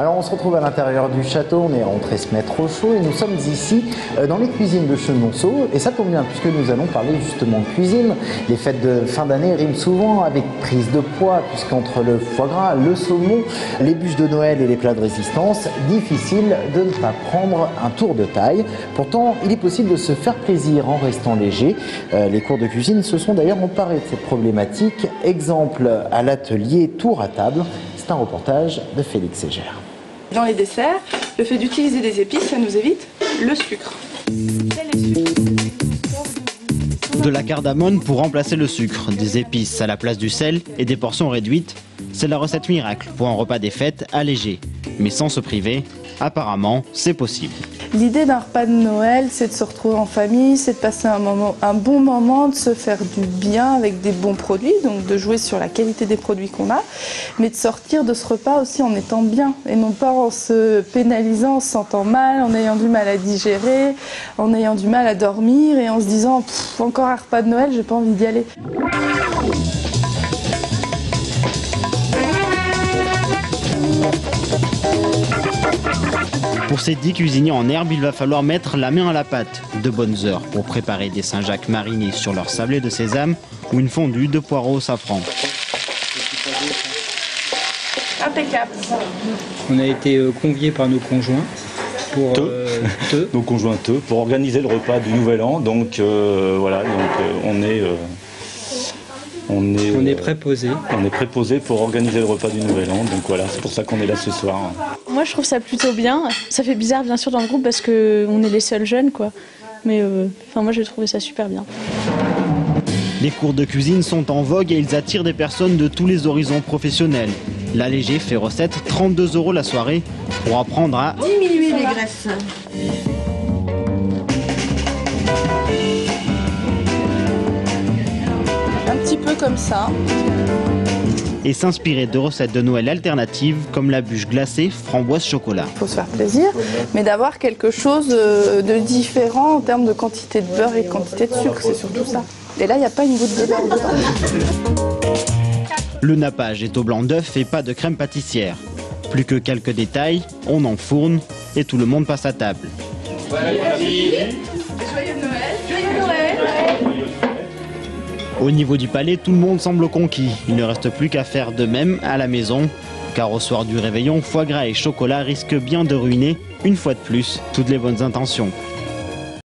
Alors on se retrouve à l'intérieur du château, on est rentré se mettre au chaud et nous sommes ici euh, dans les cuisines de Chenonceau et ça tombe bien puisque nous allons parler justement cuisine. Les fêtes de fin d'année riment souvent avec prise de poids puisqu'entre le foie gras, le saumon, les bûches de Noël et les plats de résistance, difficile de ne pas prendre un tour de taille. Pourtant, il est possible de se faire plaisir en restant léger. Euh, les cours de cuisine se sont d'ailleurs emparés de cette problématique. Exemple à l'atelier Tour à table, c'est un reportage de Félix Ségère. Dans les desserts, le fait d'utiliser des épices, ça nous évite le sucre. De la cardamone pour remplacer le sucre, des épices à la place du sel et des portions réduites, c'est la recette miracle pour un repas des fêtes allégé. Mais sans se priver, apparemment, c'est possible. L'idée d'un repas de Noël, c'est de se retrouver en famille, c'est de passer un, bon moment, de se faire du bien avec des bons produits, donc de jouer sur la qualité des produits qu'on a, mais de sortir de ce repas aussi en étant bien et non pas en se pénalisant, en se sentant mal, en ayant du mal à digérer, en ayant du mal à dormir et en se disant encore un repas de Noël, j'ai pas envie d'y aller. Pour ces 10 cuisiniers en herbe, il va falloir mettre la main à la pâte de bonnes heures pour préparer des Saint-Jacques marinés sur leur sablé de sésame ou une fondue de poireaux au safran. Impeccable. On a été euh, conviés par nos conjoints pour Te. te. nos conjoints pour organiser le repas du Nouvel An. Donc euh, voilà, donc euh, on est euh, on est On est euh, préposé. on est préposé pour organiser le repas du Nouvel An. Donc voilà, c'est pour ça qu'on est là ce soir. Moi, je trouve ça plutôt bien. Ça fait bizarre, bien sûr, dans le groupe parce que on est les seuls jeunes, quoi. Mais euh, enfin, moi, j'ai trouvé ça super bien. Les cours de cuisine sont en vogue et ils attirent des personnes de tous les horizons professionnels. L'allégé fait recette 32 euros la soirée pour apprendre à diminuer les graisses. Comme ça. et s'inspirer de recettes de Noël alternatives comme la bûche glacée framboise chocolat. Il faut se faire plaisir, mais d'avoir quelque chose euh, de différent en termes de quantité de beurre et de quantité de sucre, c'est surtout ça. Et là, il n'y a pas une goutte de beurre dedans. Le nappage est au blanc d'œuf et pas de crème pâtissière. Plus que quelques détails, on enfourne et tout le monde passe à table. Au niveau du palais, tout le monde semble conquis. Il ne reste plus qu'à faire de même à la maison, car au soir du réveillon, foie gras et chocolat risquent bien de ruiner, une fois de plus, toutes les bonnes intentions.